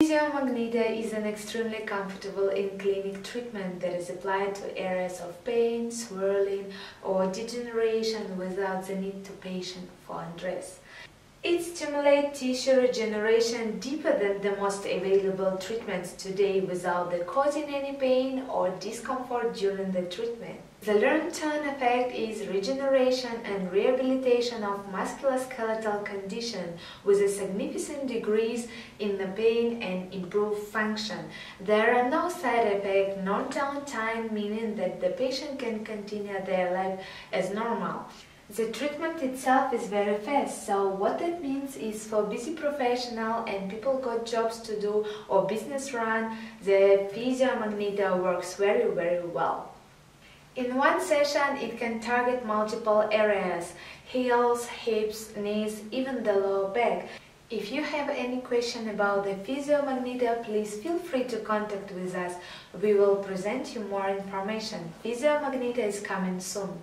Physio-Magneto is an extremely comfortable in-clinic treatment that is applied to areas of pain, swelling or degeneration without the need to patient for undress. It stimulates tissue regeneration deeper than the most available treatments today without causing any pain or discomfort during the treatment. The long-term effect is regeneration and rehabilitation of musculoskeletal condition with a significant decrease in the pain and improved function. There are no side effects, no downtime, meaning that the patient can continue their life as normal. The treatment itself is very fast, so what that means is for busy professional and people got jobs to do or business run, the Physio-Magneto works very very well. In one session, it can target multiple areas, heels, hips, knees, even the lower back. If you have any question about the Physio-Magneto, please feel free to contact with us. We will present you more information. Physio-Magneto is coming soon.